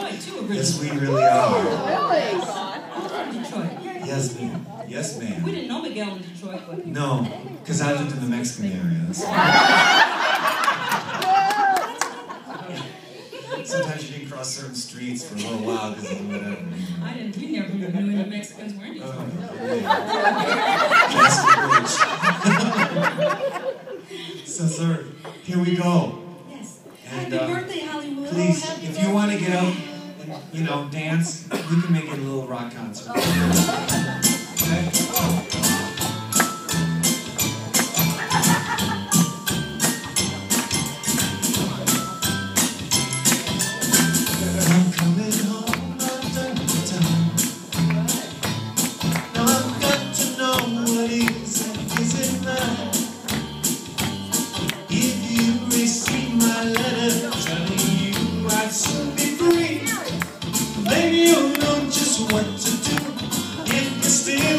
Detroit too originally. Yes, we really are. Really? I'm from Detroit. Yes, ma'am. Yes, We didn't know Miguel in Detroit, but No, because I lived in the Mexican area. Sometimes you didn't cross certain streets for a little while because of whatever. I didn't. We never knew any Mexicans were in Detroit. Oh, yeah. Yes, so, sir, here we go. Yes. And, Happy uh, birthday, Hollywood. Please, Happy if you want to birthday. get out and, you know, dance, we can make it a little rock concert. Oh. Okay? I'm coming home, maybe you'll know just what to do. If you still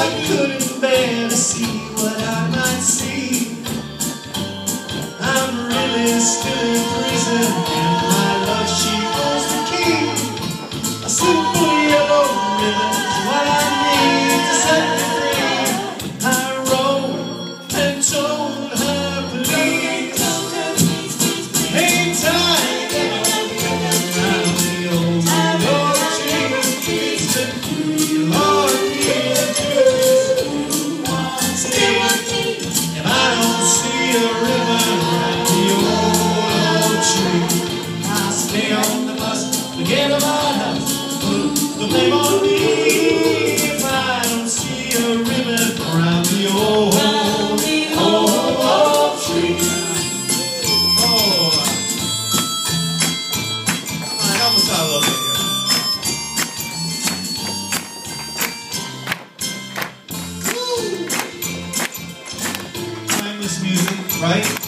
I couldn't bear to see what I might see. I'm really still in prison, and my love, she holds the key. A simple yellow ribbon's what I need to set me free. I wrote and told her, please. Hang tight, around the old oak tree. It's been Timeless music, right?